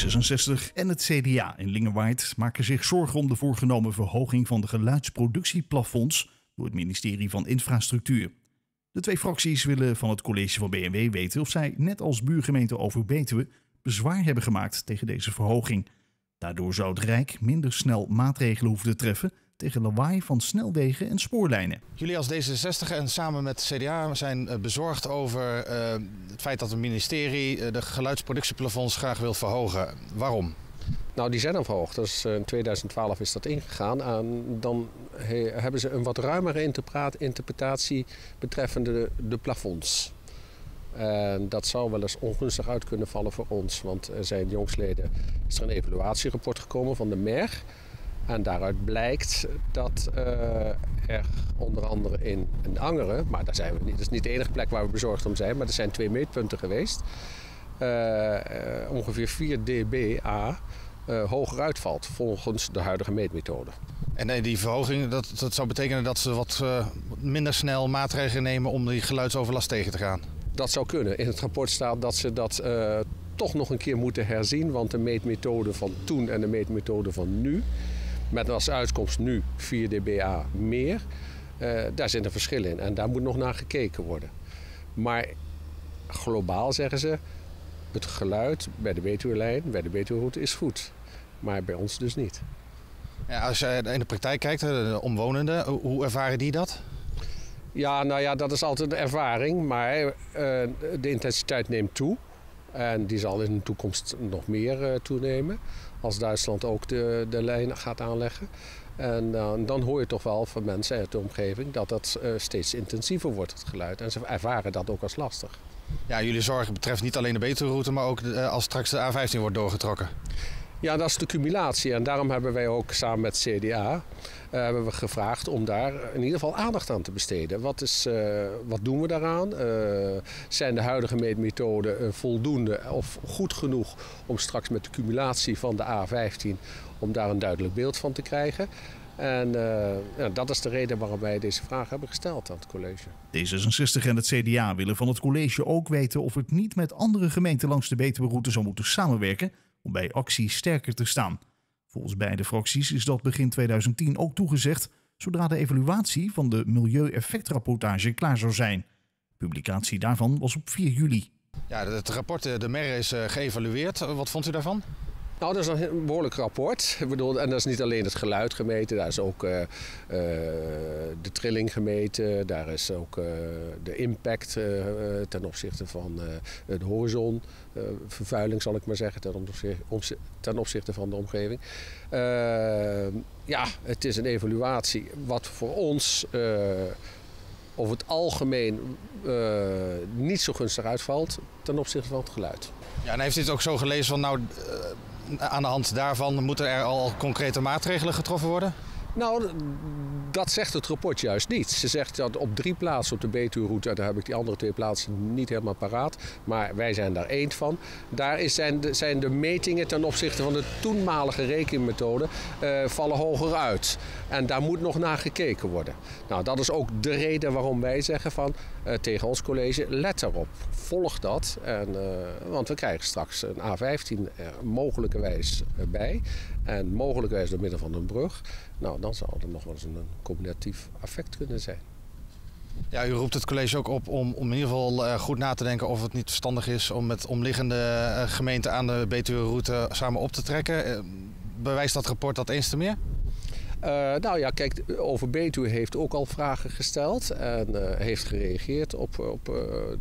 D66 en het CDA in Lingewaard maken zich zorgen om de voorgenomen verhoging van de geluidsproductieplafonds door het ministerie van Infrastructuur. De twee fracties willen van het college van BMW weten of zij, net als buurgemeente Overbetuwe, bezwaar hebben gemaakt tegen deze verhoging. Daardoor zou het Rijk minder snel maatregelen hoeven te treffen tegen lawaai van snelwegen en spoorlijnen. Jullie als D66 en samen met CDA zijn eh, bezorgd over uh, het feit dat het ministerie uh, de geluidsproductieplafonds graag wil verhogen. Waarom? Nou, die zijn al verhoogd. Dus in 2012 is dat ingegaan. En dan he, hebben ze een wat ruimere interpretatie betreffende de, de plafonds. En dat zou wel eens ongunstig uit kunnen vallen voor ons. Want er zijn jongsleden is er een evaluatierapport gekomen van de MER. En daaruit blijkt dat uh, er onder andere in, in Angeren, maar daar zijn we niet, dat is niet de enige plek waar we bezorgd om zijn, maar er zijn twee meetpunten geweest. Uh, uh, ongeveer 4 dBA hoger uitvalt volgens de huidige meetmethode. En die verhoging, dat, dat zou betekenen dat ze wat minder snel maatregelen nemen om die geluidsoverlast tegen te gaan? Dat zou kunnen. In het rapport staat dat ze dat toch nog een keer moeten herzien, want de meetmethode van toen en de meetmethode van nu met als uitkomst nu 4 dBA meer. Uh, daar zitten verschillen in en daar moet nog naar gekeken worden. Maar globaal zeggen ze, het geluid bij de Betuwe-lijn, bij de Betuwe-route is goed. Maar bij ons dus niet. Ja, als je in de praktijk kijkt, de omwonenden, hoe ervaren die dat? Ja, nou ja, dat is altijd een ervaring, maar uh, de intensiteit neemt toe. En die zal in de toekomst nog meer uh, toenemen als Duitsland ook de, de lijn gaat aanleggen. En uh, dan hoor je toch wel van mensen uit de omgeving dat dat uh, steeds intensiever wordt, het geluid. En ze ervaren dat ook als lastig. Ja, jullie zorgen betreft niet alleen de betere maar ook als straks de A15 wordt doorgetrokken. Ja, dat is de cumulatie. En daarom hebben wij ook samen met CDA uh, hebben we gevraagd om daar in ieder geval aandacht aan te besteden. Wat, is, uh, wat doen we daaraan? Uh, zijn de huidige meetmethoden voldoende of goed genoeg om straks met de cumulatie van de A15 om daar een duidelijk beeld van te krijgen? En ja, dat is de reden waarom wij deze vraag hebben gesteld aan het college. D66 en het CDA willen van het college ook weten of het niet met andere gemeenten langs de Betuwe-route zou moeten samenwerken om bij actie sterker te staan. Volgens beide fracties is dat begin 2010 ook toegezegd zodra de evaluatie van de milieueffectrapportage klaar zou zijn. Publicatie daarvan was op 4 juli. Ja, het rapport de MER is geëvalueerd. Wat vond u daarvan? Nou, dat is een behoorlijk rapport. Ik bedoel, en dat is niet alleen het geluid gemeten, daar is ook uh, uh, de trilling gemeten, daar is ook uh, de impact ten opzichte van de horizon, vervuiling zal ik maar zeggen, ten opzichte, van de omgeving. ja, het is een evaluatie wat voor ons over het algemeen niet zo gunstig uitvalt ten opzichte van het geluid. Ja, en heeft het ook zo gelezen van nou aan de hand daarvan moeten er al concrete maatregelen getroffen worden? Nou, dat zegt het rapport juist niet. Ze zegt dat op drie plaatsen op de Betuwe-route, daar heb ik die andere twee plaatsen niet helemaal paraat, maar wij zijn daar één van. Daar zijn, de, zijn de metingen ten opzichte van de toenmalige rekenmethode uh, vallen hoger uit. En daar moet nog naar gekeken worden. Nou, dat is ook de reden waarom wij zeggen van, uh, tegen ons college, let erop, volg dat. En, uh, want we krijgen straks een A15 er mogelijkerwijs bij. En mogelijkerwijs door middel van een brug. Nou, dan zou er nog wel eens een combinatief effect kunnen zijn. Ja, u roept het college ook op om, om in ieder geval uh, goed na te denken of het niet verstandig is om met omliggende uh, gemeenten aan de Betuwe-route samen op te trekken. Uh, bewijst dat rapport dat eens te meer? nou ja, kijk, over Betuwe heeft ook al vragen gesteld en heeft gereageerd op, op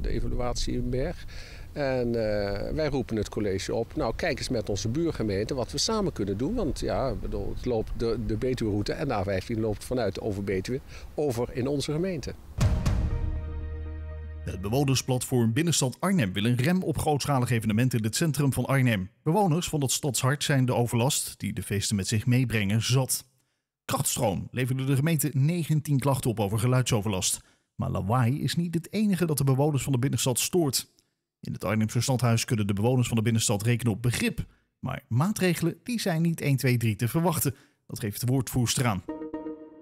de evaluatie in Berg. En uh, wij roepen het college op, nou kijk eens met onze buurgemeente wat we samen kunnen doen. Want ja, bedoel, het loopt de, de Betuwe-route en de A15 loopt vanuit over Betuwe over in onze gemeente. Het bewonersplatform Binnenstad Arnhem wil een rem op grootschalige evenementen in het centrum van Arnhem. Bewoners van het stadshart zijn de overlast die de feesten met zich meebrengen zat. Krachtstroom leverde de gemeente 19 klachten op over geluidsoverlast. Maar lawaai is niet het enige dat de bewoners van de binnenstad stoort. In het Arnhemse stadhuis kunnen de bewoners van de binnenstad rekenen op begrip. Maar maatregelen die zijn niet 1, 2, 3 te verwachten. Dat geeft de woordvoerster aan.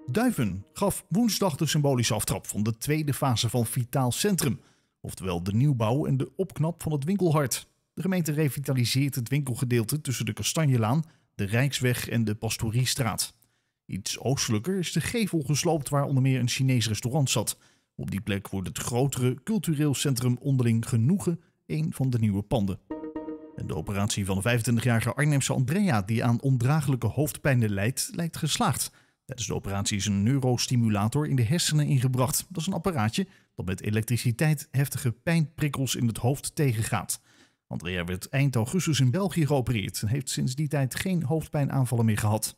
Duiven gaf woensdag de symbolische aftrap van de tweede fase van Vitaal Centrum. Oftewel de nieuwbouw en de opknap van het winkelhart. De gemeente revitaliseert het winkelgedeelte tussen de Kastanjelaan, de Rijksweg en de Pastoriestraat. Iets oostelijker is de gevel gesloopt waar onder meer een Chinees restaurant zat. Op die plek wordt het grotere cultureel centrum onderling genoegen een van de nieuwe panden. En de operatie van de 25-jarige Arnhemse Andrea, die aan ondraaglijke hoofdpijnen lijdt, lijkt geslaagd. Tijdens de operatie is een neurostimulator in de hersenen ingebracht. Dat is een apparaatje dat met elektriciteit heftige pijnprikkels in het hoofd tegengaat. Andrea werd eind augustus in België geopereerd en heeft sinds die tijd geen hoofdpijnaanvallen meer gehad.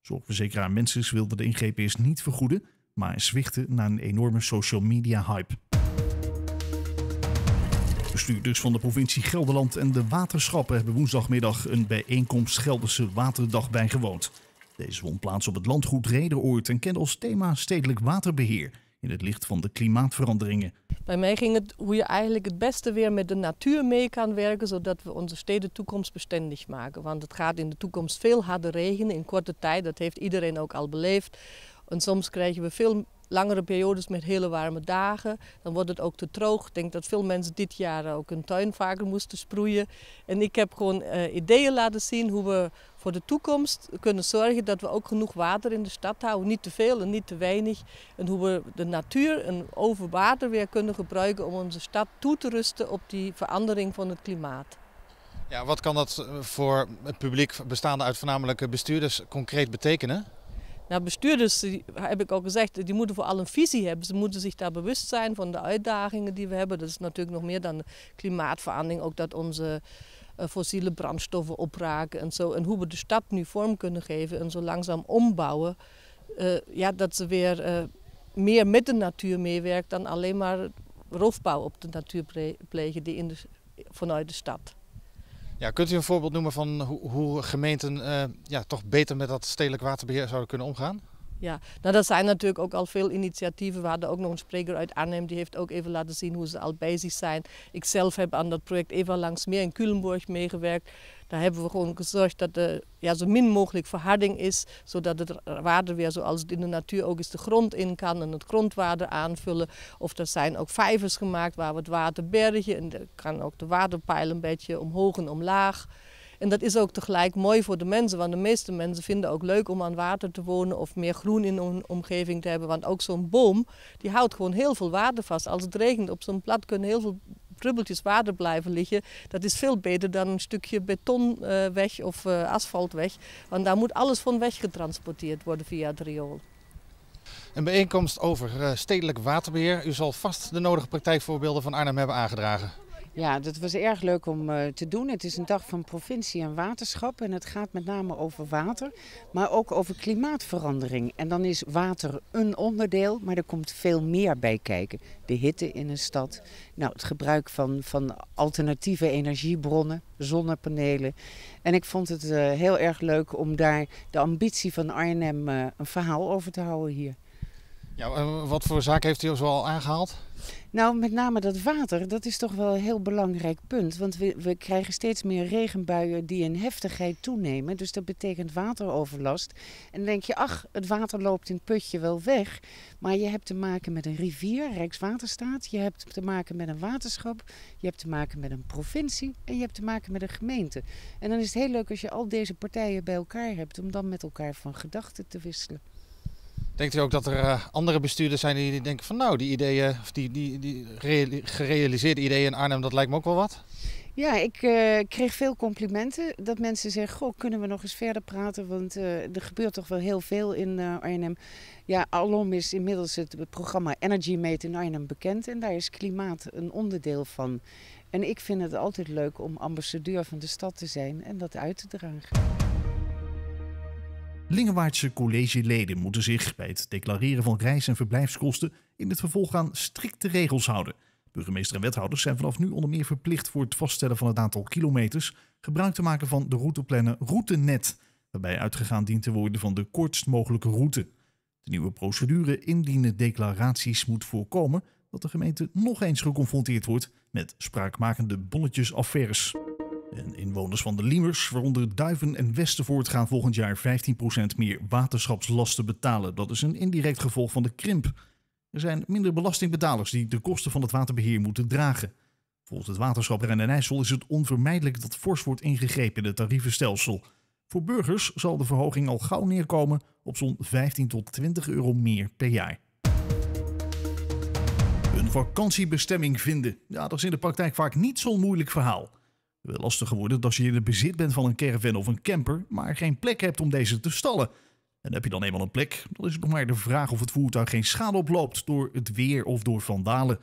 Zorgverzekeraar Mensis wilde de ingreep eerst niet vergoeden, maar zwichtte na een enorme social media hype. Bestuurders van de provincie Gelderland en de waterschappen hebben woensdagmiddag een bijeenkomst Gelderse Waterdag bijgewoond. Deze vond plaats op het landgoed Rederoord en kende als thema stedelijk waterbeheer in het licht van de klimaatveranderingen. Bij mij ging het hoe je eigenlijk het beste weer met de natuur mee kan werken, zodat we onze steden toekomstbestendig maken. Want het gaat in de toekomst veel harder regenen in korte tijd, dat heeft iedereen ook al beleefd. En soms krijgen we veel langere periodes met hele warme dagen. Dan wordt het ook te droog. Ik denk dat veel mensen dit jaar ook hun tuin vaker moesten sproeien. En ik heb gewoon uh, ideeën laten zien hoe we voor de toekomst kunnen zorgen dat we ook genoeg water in de stad houden. Niet te veel en niet te weinig. En hoe we de natuur en over water weer kunnen gebruiken om onze stad toe te rusten op die verandering van het klimaat. Ja, wat kan dat voor het publiek bestaande uit voornamelijk bestuurders concreet betekenen? Nou, bestuurders, heb ik al gezegd, die moeten vooral een visie hebben. Ze moeten zich daar bewust zijn van de uitdagingen die we hebben. Dat is natuurlijk nog meer dan klimaatverandering. Ook dat onze uh, fossiele brandstoffen opraken en zo. En hoe we de stad nu vorm kunnen geven en zo langzaam ombouwen. Uh, ja, dat ze weer uh, meer met de natuur meewerkt dan alleen maar roofbouw op de natuur plegen die in de, vanuit de stad. Ja, kunt u een voorbeeld noemen van hoe, hoe gemeenten uh, ja, toch beter met dat stedelijk waterbeheer zouden kunnen omgaan? Ja, nou dat zijn natuurlijk ook al veel initiatieven. We hadden ook nog een spreker uit Arnhem, die heeft ook even laten zien hoe ze al bezig zijn. Ik zelf heb aan dat project Eva Langs Meer in Culemborg meegewerkt. Daar hebben we gewoon gezorgd dat er ja, zo min mogelijk verharding is, zodat het water weer zoals het in de natuur ook is de grond in kan en het grondwater aanvullen. Of er zijn ook vijvers gemaakt waar we het water bergen en dan kan ook de waterpeil een beetje omhoog en omlaag. En dat is ook tegelijk mooi voor de mensen, want de meeste mensen vinden ook leuk om aan water te wonen of meer groen in hun omgeving te hebben. Want ook zo'n boom, die houdt gewoon heel veel water vast. Als het regent op zo'n plat kunnen heel veel druppeltjes water blijven liggen. Dat is veel beter dan een stukje beton uh, weg of uh, asfalt weg. Want daar moet alles van weg getransporteerd worden via het riool. Een bijeenkomst over uh, stedelijk waterbeheer. U zal vast de nodige praktijkvoorbeelden van Arnhem hebben aangedragen. Ja, dat was erg leuk om uh, te doen. Het is een dag van provincie en waterschap en het gaat met name over water, maar ook over klimaatverandering. En dan is water een onderdeel, maar er komt veel meer bij kijken. De hitte in een stad, nou, het gebruik van, van alternatieve energiebronnen, zonnepanelen. En ik vond het uh, heel erg leuk om daar de ambitie van Arnhem uh, een verhaal over te houden hier. Ja, wat voor zaken heeft u zoal aangehaald? Nou, met name dat water, dat is toch wel een heel belangrijk punt. Want we, we krijgen steeds meer regenbuien die in heftigheid toenemen. Dus dat betekent wateroverlast. En dan denk je, ach, het water loopt in het putje wel weg. Maar je hebt te maken met een rivier, Rijkswaterstaat. Je hebt te maken met een waterschap. Je hebt te maken met een provincie. En je hebt te maken met een gemeente. En dan is het heel leuk als je al deze partijen bij elkaar hebt. Om dan met elkaar van gedachten te wisselen. Denkt u ook dat er uh, andere bestuurders zijn die denken van nou, die ideeën, of die, die, die gerealiseerde ideeën in Arnhem, dat lijkt me ook wel wat? Ja, ik uh, kreeg veel complimenten. Dat mensen zeggen, goh, kunnen we nog eens verder praten? Want uh, er gebeurt toch wel heel veel in Arnhem. Ja, alom is inmiddels het programma Energy Mate in Arnhem bekend. En daar is klimaat een onderdeel van. En ik vind het altijd leuk om ambassadeur van de stad te zijn en dat uit te dragen. Lingewaardse collegeleden moeten zich bij het declareren van reis- en verblijfskosten in het vervolg aan strikte regels houden. Burgemeester en wethouders zijn vanaf nu onder meer verplicht voor het vaststellen van het aantal kilometers gebruik te maken van de routeplannen Routenet, waarbij uitgegaan dient te worden van de kortst mogelijke route. De nieuwe procedure indienen declaraties moet voorkomen dat de gemeente nog eens geconfronteerd wordt met spraakmakende bonnetjesaffaires. En inwoners van de Liemers, waaronder Duiven en Westervoort, gaan volgend jaar 15% meer waterschapslasten betalen. Dat is een indirect gevolg van de krimp. Er zijn minder belastingbetalers die de kosten van het waterbeheer moeten dragen. Volgens het waterschap Rijn en is het onvermijdelijk dat fors wordt ingegrepen in het tarievenstelsel. Voor burgers zal de verhoging al gauw neerkomen op zo'n 15 tot 20 euro meer per jaar. Een vakantiebestemming vinden, ja, dat is in de praktijk vaak niet zo'n moeilijk verhaal. Wel lastig geworden als je in het bezit bent van een caravan of een camper, maar geen plek hebt om deze te stallen. En heb je dan eenmaal een plek, dan is het nog maar de vraag of het voertuig geen schade oploopt door het weer of door vandalen.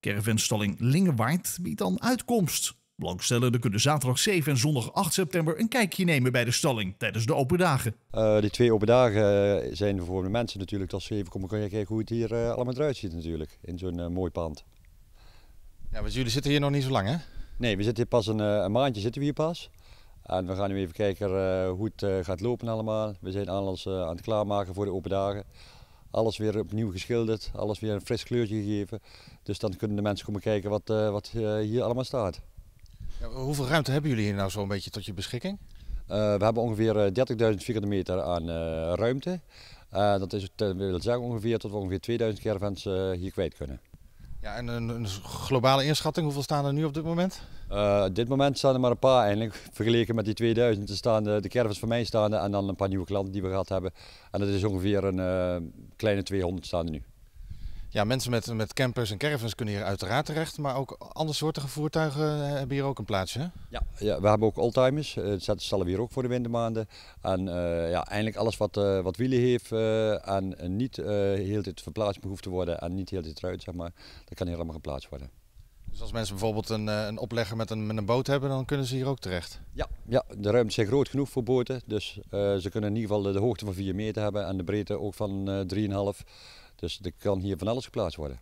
Caravanstalling Lingewaard biedt dan uitkomst. Belangstellenden kunnen zaterdag 7 en zondag 8 september een kijkje nemen bij de stalling tijdens de open dagen. Uh, die twee open dagen eh, zijn voor de mensen natuurlijk dat ze even komen kijken hoe het hier uh, allemaal eruit ziet natuurlijk in zo'n uh, mooi pand. Ja, want jullie zitten hier nog niet zo lang hè? Nee, we zitten hier pas een, een maandje zitten we hier pas. En we gaan nu even kijken hoe het gaat lopen allemaal. We zijn alles aan het klaarmaken voor de open dagen. Alles weer opnieuw geschilderd, alles weer een fris kleurtje gegeven. Dus dan kunnen de mensen komen kijken wat, wat hier allemaal staat. Ja, hoeveel ruimte hebben jullie hier nou zo'n beetje tot je beschikking? Uh, we hebben ongeveer 30.000 vierkante meter aan uh, ruimte. Uh, dat is, wil zeggen ongeveer tot we ongeveer 2000 caravans hier kwijt kunnen. Ja, en een, een, globale inschatting, hoeveel staan er nu op dit moment? op dit moment staan er maar een paar eigenlijk. Vergeleken met die 2000 er staan de, de caravans van mij staande en dan een paar nieuwe klanten die we gehad hebben. En dat is ongeveer een kleine 200 staan er nu. Ja, mensen met, met campers en caravans kunnen hier uiteraard terecht, maar ook andere soorten voertuigen eh, hebben hier ook een plaatsje. Hè? Ja, ja, we hebben ook oldtimers. Uh, dat stallen we hier ook voor de wintermaanden. En uh, ja, eigenlijk alles wat, uh, wat wielen heeft en niet heel tijd verplaatst hoeft te worden en niet heel tijd eruit, zeg maar, dat kan hier allemaal geplaatst worden. Dus als mensen bijvoorbeeld een, een oplegger met een, met een boot hebben, dan kunnen ze hier ook terecht? Ja, ja de ruimte is groot genoeg voor boten. Dus ze kunnen in ieder geval de, hoogte van 4 meter hebben en de breedte ook van 3,5 dus er kan hier van alles geplaatst worden.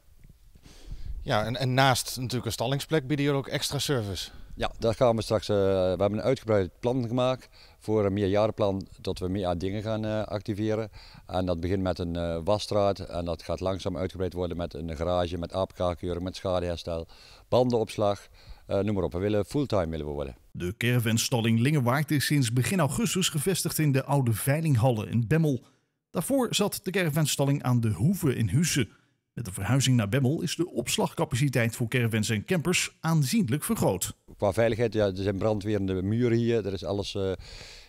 Ja, en, en naast natuurlijk een stallingsplek bieden jullie ook extra service? Ja, daar gaan we straks. Uh, we hebben een uitgebreid plan gemaakt voor een meerjarenplan dat we meer dingen gaan uh, activeren. En dat begint met een uh, wasstraat en dat gaat langzaam uitgebreid worden met een garage, met aapkaakkeuring, met schadeherstel, bandenopslag. noem maar op, we willen fulltime willen we worden. De caravanstalling Lingewaard is sinds begin augustus gevestigd in de oude veilinghallen in Bemmel. Daarvoor zat de caravanstalling aan de Hoeve in Husse. Met de verhuizing naar Bemmel is de opslagcapaciteit voor caravans en campers aanzienlijk vergroot. Qua veiligheid, ja, er zijn brandweerende muren hier, er is alles uh,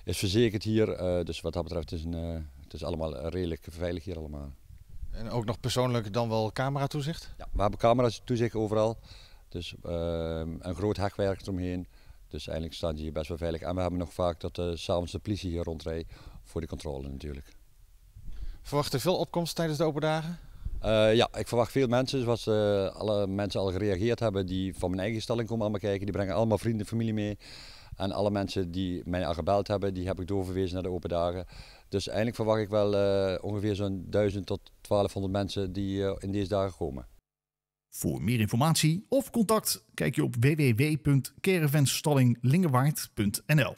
is verzekerd hier. Uh, dus wat dat betreft is een, uh, het is allemaal redelijk veilig hier allemaal. En ook nog persoonlijk dan wel camera-toezicht? Ja, we hebben camera's toezicht overal. Dus een groot hekwerk eromheen. Dus eigenlijk staan ze hier best wel veilig. En we hebben nog vaak dat uh, s'avonds de politie hier rondrijdt voor de controle natuurlijk. Verwacht er veel opkomst tijdens de open dagen? Uh, ja, ik verwacht veel mensen, zoals uh, alle mensen al gereageerd hebben, die van mijn eigen stalling komen allemaal kijken. Die brengen allemaal vrienden en familie mee. En alle mensen die mij al gebeld hebben, die heb ik doorverwezen naar de open dagen. Dus eigenlijk verwacht ik wel uh, ongeveer zo'n 1000 tot 1200 mensen die in deze dagen komen. Voor meer informatie of contact kijk je op www.caravanstallinglingewaard.nl